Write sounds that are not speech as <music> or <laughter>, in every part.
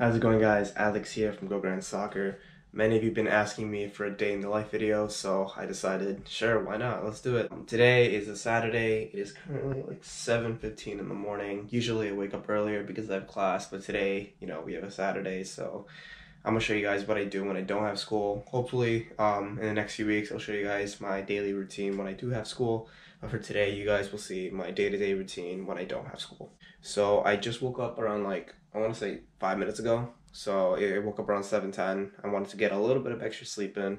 How's it going guys? Alex here from Go Grind Soccer. Many of you have been asking me for a day in the life video, so I decided, sure, why not? Let's do it. Today is a Saturday. It is currently like 7.15 in the morning. Usually I wake up earlier because I have class, but today, you know, we have a Saturday, so I'm gonna show you guys what I do when I don't have school. Hopefully, um, in the next few weeks, I'll show you guys my daily routine when I do have school. For today, you guys will see my day-to-day routine when I don't have school. So I just woke up around like, I wanna say five minutes ago. So I woke up around 7.10. I wanted to get a little bit of extra sleep in.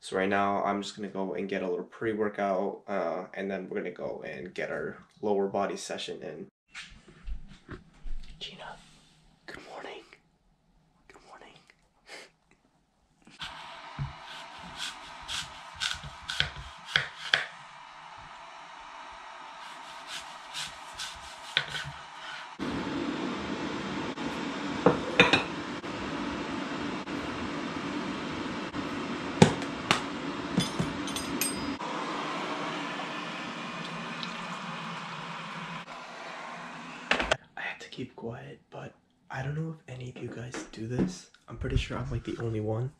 So right now, I'm just gonna go and get a little pre-workout, uh, and then we're gonna go and get our lower body session in. Gina, keep quiet, but I don't know if any of you guys do this. I'm pretty sure I'm like the only one.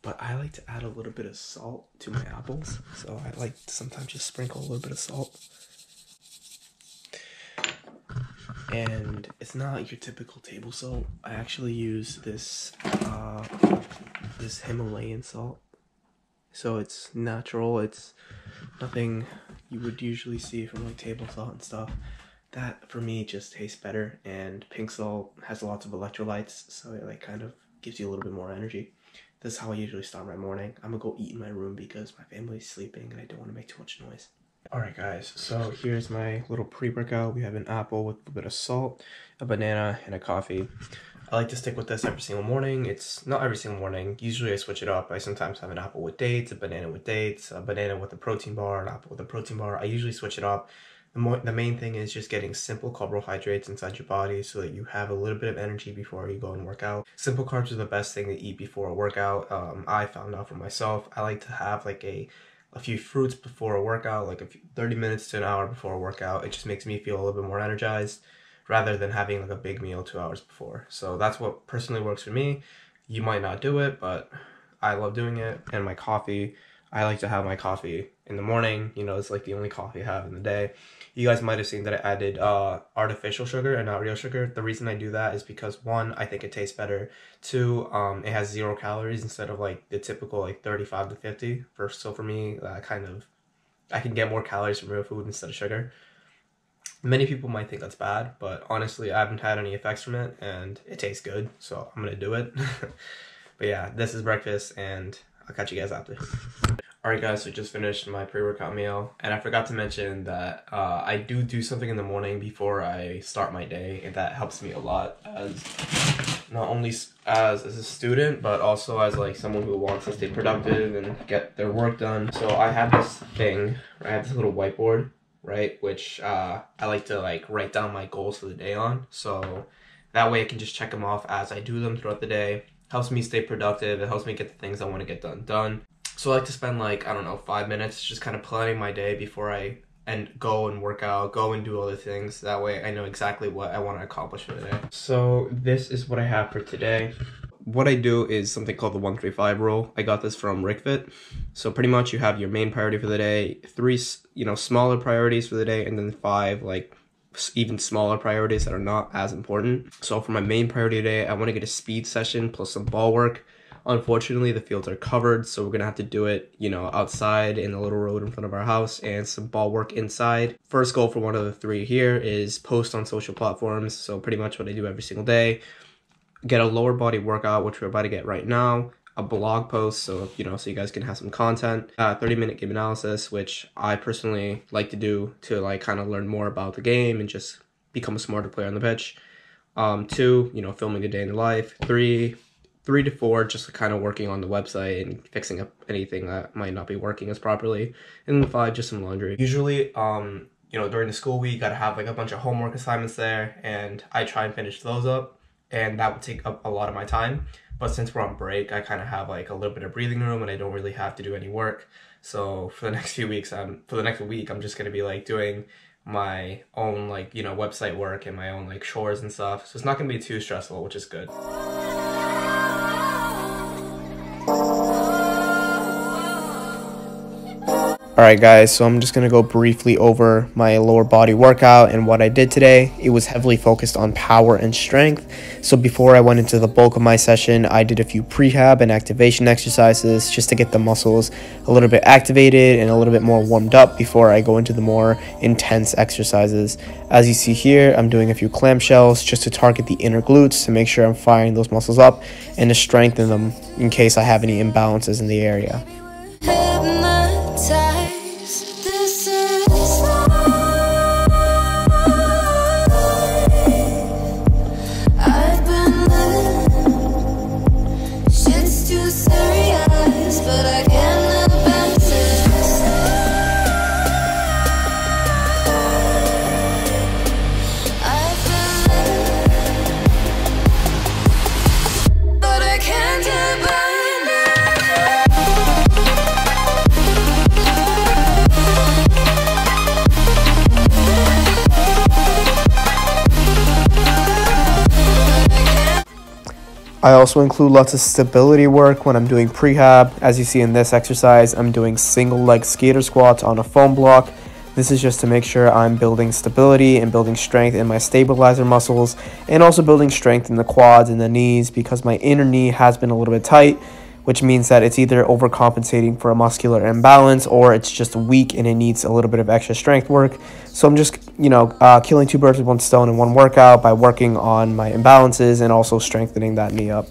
But I like to add a little bit of salt to my apples. So I like to sometimes just sprinkle a little bit of salt. And it's not like your typical table salt. I actually use this uh, this Himalayan salt. So it's natural. It's nothing you would usually see from like table salt and stuff that for me just tastes better and pink salt has lots of electrolytes so it like kind of gives you a little bit more energy. This is how i usually start my morning. I'm gonna go eat in my room because my family's sleeping and i don't want to make too much noise. All right guys so here's my little pre-workout. We have an apple with a bit of salt a banana and a coffee. I like to stick with this every single morning. It's not every single morning. Usually i switch it up. I sometimes have an apple with dates a banana with dates a banana with a protein bar an apple with a protein bar. I usually switch it up the, mo- the main thing is just getting simple carbohydrates inside your body so that you have a little bit of energy before you go and work out. Simple carbs are the best thing to eat before a workout. Um, I found out for myself. I like to have like a a few fruits before a workout, like a few, 30 minutes to an hour before a workout. It just makes me feel a little bit more energized rather than having like a big meal two hours before. So that's what personally works for me. You might not do it, but I love doing it. And my coffee, I like to have my coffee in the morning. You know, it's like the only coffee I have in the day. You guys might have seen that I added uh, artificial sugar and not real sugar. The reason I do that is because one, I think it tastes better. Two, um, it has zero calories instead of like the typical like 35 to 50. First, so for me, that kind of, I can get more calories from real food instead of sugar. Many people might think that's bad, but honestly, I haven't had any effects from it and it tastes good, so I'm gonna do it. <laughs> but yeah, this is breakfast and I'll catch you guys after. <laughs> Alright guys, so just finished my pre-workout meal and I forgot to mention that uh, I do do something in the morning before I start my day and that helps me a lot as not only as, as a student but also as like someone who wants to stay productive and get their work done. So I have this thing, I have this little whiteboard, right, which uh, I like to like write down my goals for the day on. So that way I can just check them off as I do them throughout the day. Helps me stay productive. It helps me get the things I want to get done done. So I like to spend like I don't know five minutes just kind of planning my day before I and go and work out, go and do other things. That way I know exactly what I want to accomplish for the day. So this is what I have for today. What I do is something called the 135 rule. I got this from RickFit. So pretty much you have your main priority for the day, three you know smaller priorities for the day, and then five like even smaller priorities that are not as important. So for my main priority today, I want to get a speed session plus some ball work. Unfortunately, the fields are covered, so we're gonna have to do it, you know, outside in the little road in front of our house and some ball work inside. First goal for one of the three here is post on social platforms. So pretty much what I do every single day. Get a lower body workout, which we're about to get right now. A blog post, so you know, so you guys can have some content. Uh, 30 minute game analysis, which I personally like to do to like kind of learn more about the game and just become a smarter player on the pitch. Um, two, you know, filming a day in the life. Three, three to four, just kind of working on the website and fixing up anything that might not be working as properly. And five, just some laundry. Usually, um, you know, during the school week, gotta have like a bunch of homework assignments there, and I try and finish those up, and that would take up a lot of my time. But since we're on break, I kind of have like a little bit of breathing room, and I don't really have to do any work. So for the <laughs> next few weeks, I'm for the next week, I'm just gonna be like doing my own like you know website work and my own like chores and stuff so it's not going to be too stressful which is good Alright guys, so I'm just going to go briefly over my lower body workout and what I did today. It was heavily focused on power and strength. So before I went into the bulk of my session, I did a few prehab and activation exercises just to get the muscles a little bit activated and a little bit more warmed up before I go into the more intense exercises. As you see here, I'm doing a few clamshells just to target the inner glutes to make sure I'm firing those muscles up and to strengthen them in case I have any imbalances in the area. I also include lots of stability work when I'm doing prehab. As you see in this exercise, I'm doing single leg skater squats on a foam block. This is just to make sure I'm building stability and building strength in my stabilizer muscles and also building strength in the quads and the knees because my inner knee has been a little bit tight which means that it's either overcompensating for a muscular imbalance or it's just weak and it needs a little bit of extra strength work. So I'm just, you know, uh, killing two birds with one stone in one workout by working on my imbalances and also strengthening that knee up.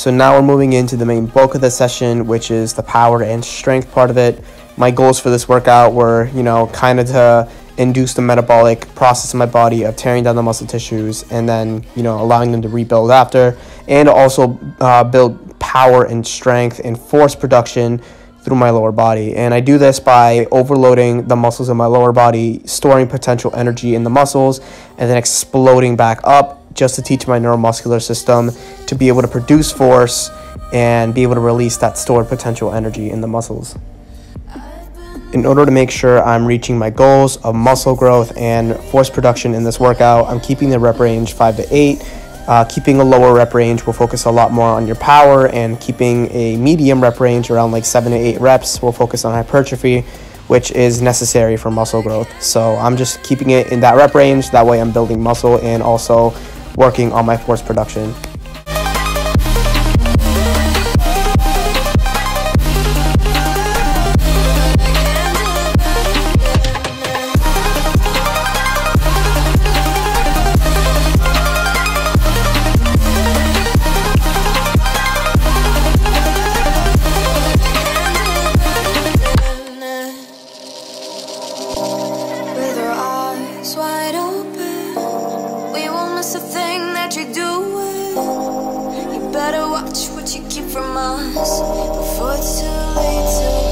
So now we're moving into the main bulk of the session, which is the power and strength part of it. My goals for this workout were, you know, kind of to induce the metabolic process in my body of tearing down the muscle tissues and then, you know, allowing them to rebuild after, and also uh, build power and strength and force production through my lower body. And I do this by overloading the muscles in my lower body, storing potential energy in the muscles, and then exploding back up just to teach my neuromuscular system to be able to produce force and be able to release that stored potential energy in the muscles. In order to make sure I'm reaching my goals of muscle growth and force production in this workout, I'm keeping the rep range 5 to 8. Uh, keeping a lower rep range will focus a lot more on your power, and keeping a medium rep range around like 7 to 8 reps will focus on hypertrophy, which is necessary for muscle growth. So I'm just keeping it in that rep range. That way, I'm building muscle and also working on my force production. it's a thing that you do. You better watch what you keep from us before it's too late to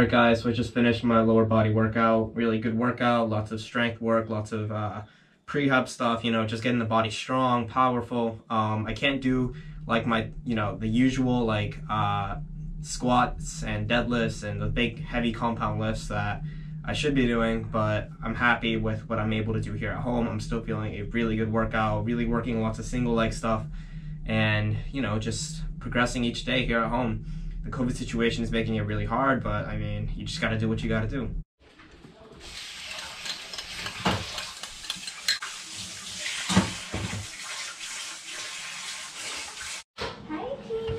Alright guys, so I just finished my lower body workout. Really good workout, lots of strength work, lots of uh, prehab stuff, you know, just getting the body strong, powerful. Um, I can't do like my, you know, the usual like uh, squats and deadlifts and the big heavy compound lifts that I should be doing, but I'm happy with what I'm able to do here at home. I'm still feeling a really good workout, really working lots of single leg stuff, and you know, just progressing each day here at home the COVID situation is making it really hard, but I mean, you just got to do what you got to do. Hi King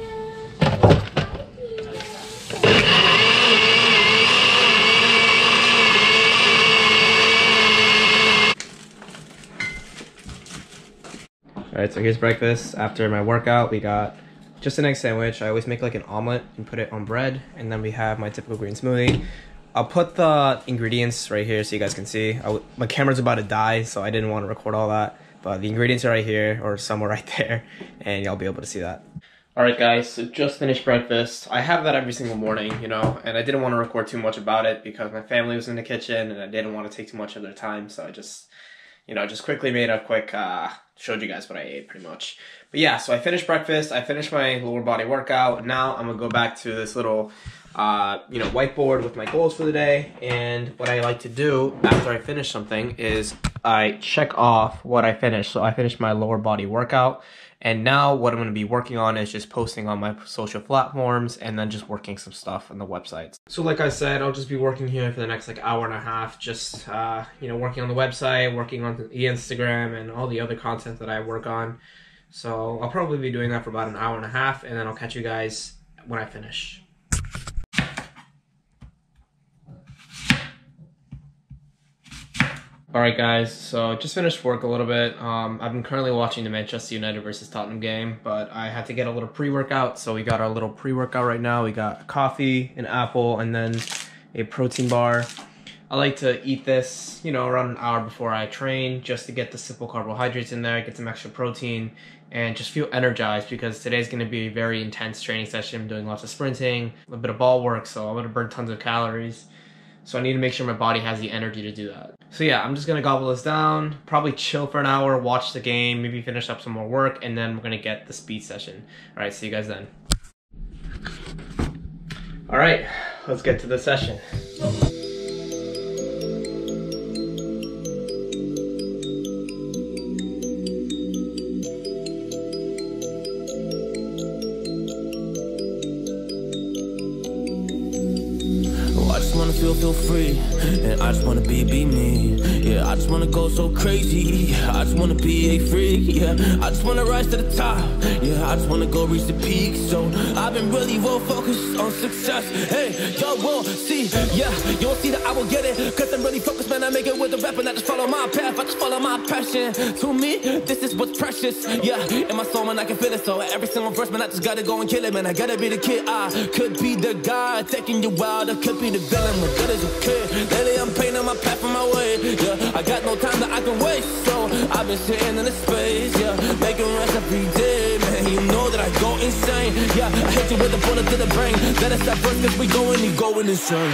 All right, so here's breakfast. After my workout, we got just an egg sandwich. I always make like an omelet and put it on bread, and then we have my typical green smoothie. I'll put the ingredients right here so you guys can see. My camera's about to die, so I didn't want to record all that. But the ingredients are right here, or somewhere <laughs> right there, and y'all be able to see that. Alright guys, so just finished breakfast. I have that every single morning, you know, and I didn't want to record too much about it because my family was in the kitchen and I didn't want to take too much of their time, so I just, you know, just quickly made a quick, uh, showed you guys what I ate pretty much. But yeah, so I finished breakfast, I finished my lower body workout, now I'm gonna go back to this little, uh, you know, whiteboard with my goals for the day. And what I like to do after I finish something is I check off what I finished. So I finished my lower body workout. And now what I'm going to be working on is just posting on my social platforms and then just working some stuff on the websites. So like I said, I'll just be working here for the next like hour and a half, just, uh, you know, working on the website, working on the Instagram and all the other content that I work on. So I'll probably be doing that for about an hour and a half and then I'll catch you guys when I finish. All right, guys. So just finished work a little bit. Um, I've been currently watching the Manchester United versus Tottenham game, but I had to get a little pre-workout. So we got our little pre-workout right now. We got coffee, an apple, and then a protein bar. I like to eat this, you know, around an hour before I train, just to get the simple carbohydrates in there, get some extra protein, and just feel energized because today's going to be a very intense training session. Doing lots of sprinting, a bit of ball work, so I'm going to burn tons of calories. So I need to make sure my body has the energy to do that. So yeah, I'm just gonna gobble this down, probably chill for an hour, watch the game, maybe finish up some more work, and then we're gonna get the speed session. All right, see you guys then. All right, let's get to the session. Crazy. I just wanna be a freak. Yeah, I just wanna rise to the top. Yeah, I just wanna go reach the peak. So I've been really well focused on success. Hey, y'all will see. Yeah, you will see that I will get it. Cause I'm really focused, man. I make it with the rap and I just follow my path. I just follow my passion. To me, this is what's precious. Yeah, in my soul, man, I can feel it. So every single verse, man, I just gotta go and kill it, man. I gotta be the kid. I could be the guy taking you wild. I could be the villain. What good as a kid? Lately, I'm painting my path on my way. Yeah, I got no time that I can waste. So I've been sitting in the space. Yeah, making rest every day, man. You know that I go insane. Yeah, I hit you with a bullet to the brain. Let us stop first, cause we going, you going insane.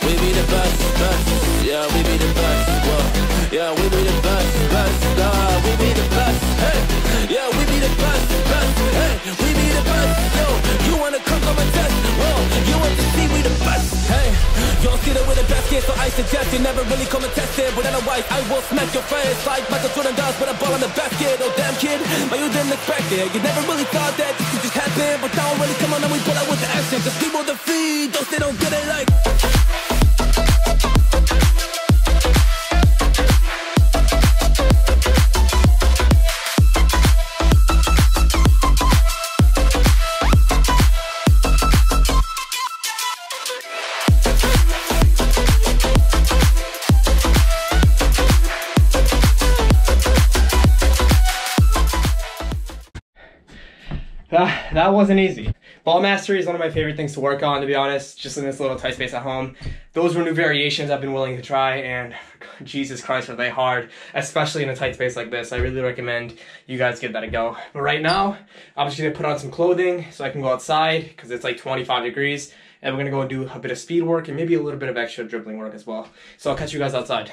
We be the best, best Yeah, we be the best, whoa. Yeah, we be the best, best uh, We be the best, hey Yeah, we be the best, best Hey, we be the best, yo You wanna come come and test, whoa You want to see we the best, hey don't see that with the best kid, so I suggest you never really come and test it. But otherwise, I will smack your face like Michael Jordan does with a ball in the basket. Oh damn kid, but you didn't expect it. You never really thought that this could just happen. But now really come on and we pull out with the action. Cause people defeat those they don't get it like. Wasn't easy. Ball mastery is one of my favorite things to work on, to be honest, just in this little tight space at home. Those were new variations I've been willing to try, and <laughs> Jesus Christ, are they hard, especially in a tight space like this. I really recommend you guys give that a go. But right now, I'm just gonna put on some clothing so I can go outside, because it's like 25 degrees, and we're gonna go and do a bit of speed work and maybe a little bit of extra dribbling work as well. So I'll catch you guys outside.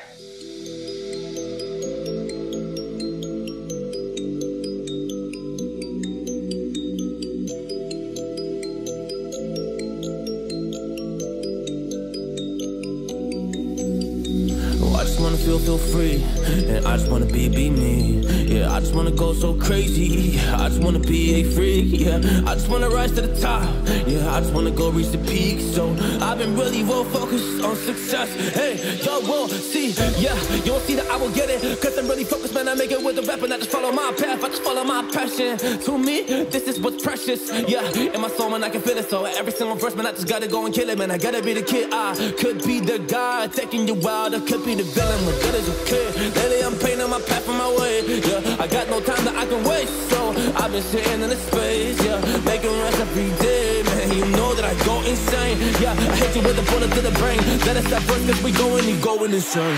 And I just wanna be, be me. Yeah, I just wanna go so crazy. I just wanna be a freak. Yeah, I just wanna rise to the top. Yeah, I just wanna go reach the peak. So I've been really well focused on success. Hey, y'all will see. Yeah, you will see that I will get it. Cause I'm really focused, man. I make it with the rap and I just follow my path. I just follow my passion. To me, this is what's precious. Yeah, in my soul, man, I can feel it. So every single verse, man, I just gotta go and kill it, man. I gotta be the kid. I could be the guy taking you wild. I could be the villain. What good as a kid? Lately, I'm painting my path on my way. So I've in the space. Yeah, making rest every day, man. You know that I go insane. Yeah, I hit you with a bullet to the brain. Let us stop first, cause we going, you going insane.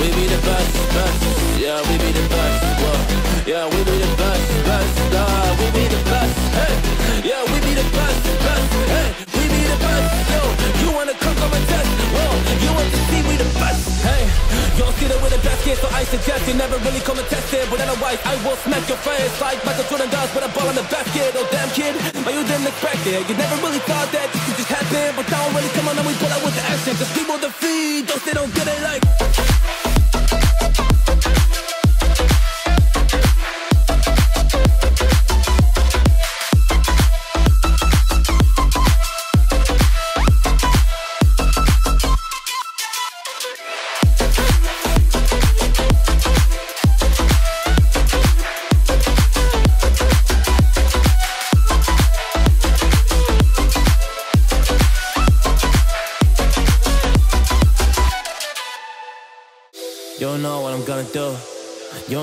We be the best, best. Yeah, we be the best, whoa. Yeah, we be the best, best. Uh, We be the best, hey. Yeah, we be the best, best, hey. We be the best, yo. You wanna come come and test, whoa. You want to see we the best, hey. Don't see that we're the best kid, so I suggest you never really come and test it. But otherwise, I will smack your face Like Michael Jordan does with a ball on the basket. Oh damn kid, but you didn't expect it? You never really thought that this could just happen But now really come on and we pull out with the action. Cause people defeat those they don't get it like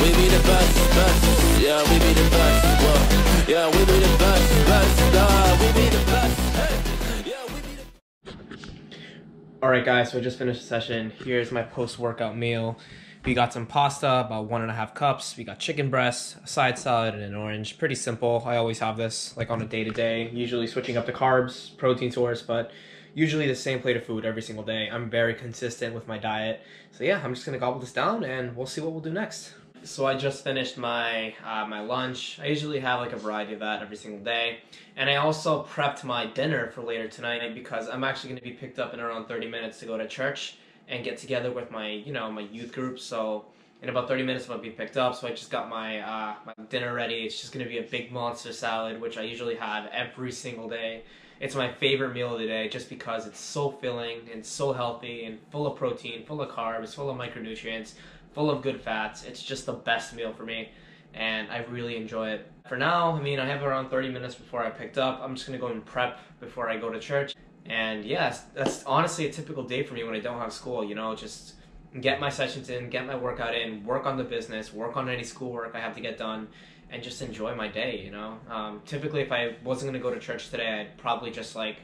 We be the best, best Yeah, we be the best, whoa. Yeah, we be the best, best uh, We be the best, All right, guys. So I just finished the session. Here's my post-workout meal. We got some pasta, about one and a half cups. We got chicken breast, a side salad, and an orange. Pretty simple. I always have this like on a day to day. Usually switching up the carbs, protein source, but usually the same plate of food every single day. I'm very consistent with my diet. So yeah, I'm just gonna gobble this down, and we'll see what we'll do next. So I just finished my uh, my lunch. I usually have like a variety of that every single day, and I also prepped my dinner for later tonight because I'm actually going to be picked up in around 30 minutes to go to church and get together with my you know my youth group. So in about 30 minutes, I'm gonna be picked up. So I just got my uh, my dinner ready. It's just gonna be a big monster salad, which I usually have every single day. It's my favorite meal of the day just because it's so filling and so healthy and full of protein, full of carbs, full of micronutrients, full of good fats. It's just the best meal for me and I really enjoy it. For now, I mean, I have around 30 minutes before I picked up. I'm just gonna go and prep before I go to church. And yes, that's honestly a typical day for me when I don't have school, you know, just get my sessions in, get my workout in, work on the business, work on any schoolwork I have to get done, and just enjoy my day, you know. Um, typically, if I wasn't gonna go to church today, I'd probably just like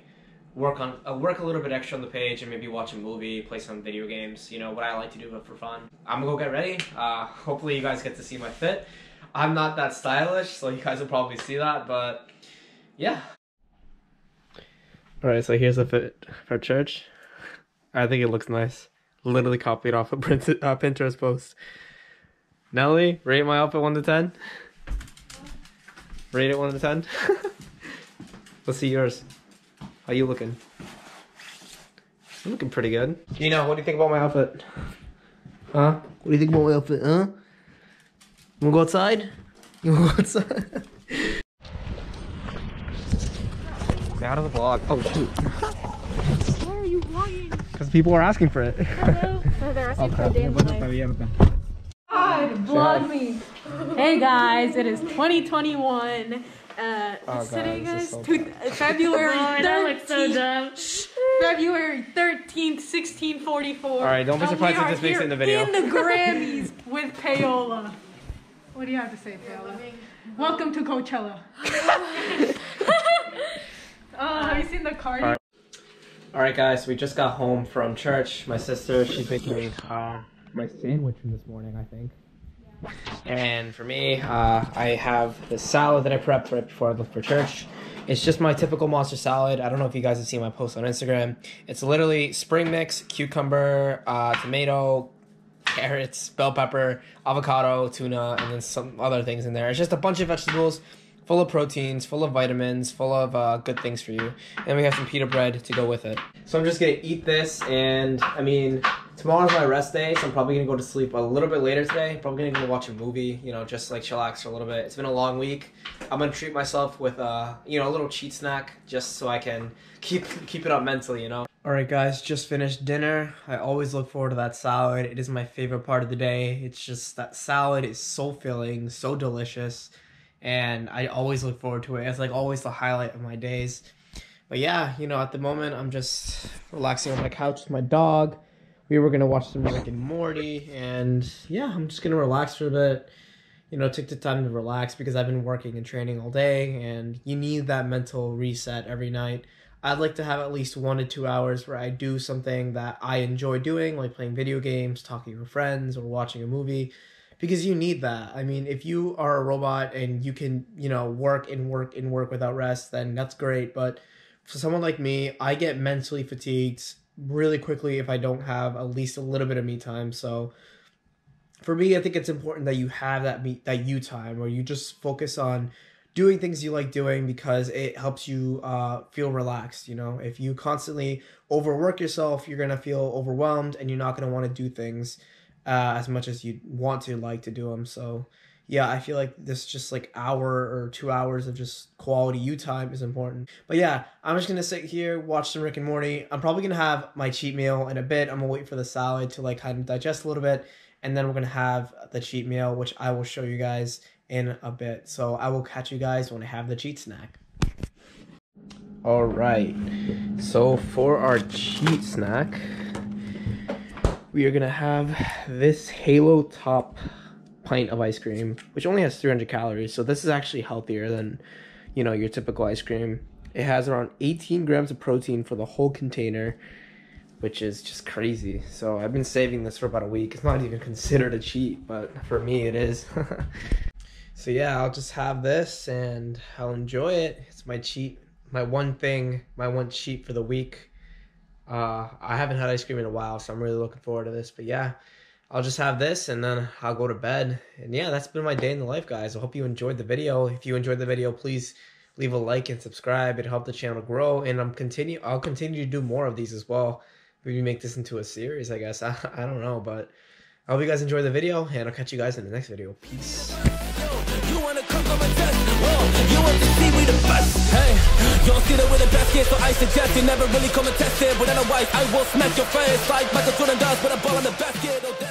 work on uh, work a little bit extra on the page and maybe watch a movie, play some video games. You know what I like to do, for fun. I'm gonna go get ready. Uh, hopefully, you guys get to see my fit. I'm not that stylish, so you guys will probably see that, but yeah. All right, so here's the fit for church. I think it looks nice. Literally copied off a uh, Pinterest post. Nelly, rate my outfit one to ten. Rate it one to ten. <laughs> Let's see yours. How you looking? I'm looking pretty good. You know, what do you think about my outfit? Huh? What do you think about my outfit? Huh? You wanna go outside? You wanna go outside? Stay <laughs> out of the vlog. Oh shoot. Why are you vlogging? Because people are asking for it. Hello? Oh, they're asking for a day in my life. <laughs> God, vlog me. Hey guys, it is 2021. Uh, Oh, today, God, guys, is so to- uh, February <laughs> Oh, 13th. so dumb. February 13th, 1644. All right, don't be surprised if this makes it in the video. In the Grammys <laughs> with Payola. What do you have to say, Payola? Welcome to Coachella. <laughs> oh, have you seen the Cardi? Alright. All right, guys, we just got home from church. My sister, she's making uh, my sandwich from this morning, I think. And for me, uh, I have the salad that I prepped right before I left for church. It's just my typical monster salad. I don't know if you guys have seen my post on Instagram. It's literally spring mix, cucumber, uh, tomato, carrots, bell pepper, avocado, tuna, and then some other things in there. It's just a bunch of vegetables, full of proteins, full of vitamins, full of uh, good things for you. And we have some pita bread to go with it. So I'm just gonna eat this, and I mean, tomorrow's my rest day, so I'm probably gonna go to sleep a little bit later today. Probably gonna go watch a movie, you know, just like chillax for a little bit. It's been a long week. I'm gonna treat myself with uh, you know, a little cheat snack just so I can keep <laughs> keep it up mentally, you know. All right, guys, just finished dinner. I always look forward to that salad. It is my favorite part of the day. It's just that salad is so filling, so delicious, and I always look forward to it. It's like always the highlight of my days. But yeah, you know, at the moment, I'm just relaxing on my couch with my dog. We were gonna watch some Rick and Morty, and yeah, I'm just gonna relax for a bit. You know, take the time to relax because I've been working and training all day, and you need that mental reset every night. I'd like to have at least one to two hours where I do something that I enjoy doing, like playing video games, talking with friends, or watching a movie, because you need that. I mean, if you are a robot and you can, you know, work and work and work without rest, then that's great. But for someone like me, I get mentally fatigued really quickly if I don't have at least a little bit of me time. So for me, I think it's important that you have that me that you time where you just focus on doing things you like doing because it helps you uh, feel relaxed. You know, if you constantly overwork yourself, you're gonna feel overwhelmed and you're not gonna want to do things uh, as much as you want to like to do them. So yeah, I feel like this just like hour or two hours of just quality you time is important. But yeah, I'm just gonna sit here, watch some Rick and Morty. I'm probably gonna have my cheat meal in a bit. I'm gonna wait for the salad to like kind of digest a little bit, and then we're gonna have the cheat meal, which I will show you guys in a bit. So I will catch you guys when I have the cheat snack. All right. So for our cheat snack, we are gonna have this Halo Top pint of ice cream, which only has 300 calories. So this is actually healthier than, you know, your typical ice cream. It has around 18 grams of protein for the whole container, which is just crazy. So I've been saving this for about a week. It's not even considered a cheat, but for me it is. <laughs> so yeah, I'll just have this and I'll enjoy it. It's my cheat, my one thing, my one cheat for the week. Uh, I haven't had ice cream in a while, so I'm really looking forward to this. But yeah, I'll just have this and then I'll go to bed. And yeah, that's been my day in the life, guys. I hope you enjoyed the video. If you enjoyed the video, please leave a like and subscribe. It helped the channel grow. And I'm continue. I'll continue to do more of these as well. Maybe make this into a series, I guess. <laughs> I, I don't know, but I hope you guys enjoyed the video, and I'll catch you guys in the next video. Peace. You wanna come test? Whoa, you want to see the best? Hey, you don't see that the best so I suggest you never really come and test it. But otherwise, I will smack your face like Michael Jordan does with a ball the basket. Oh.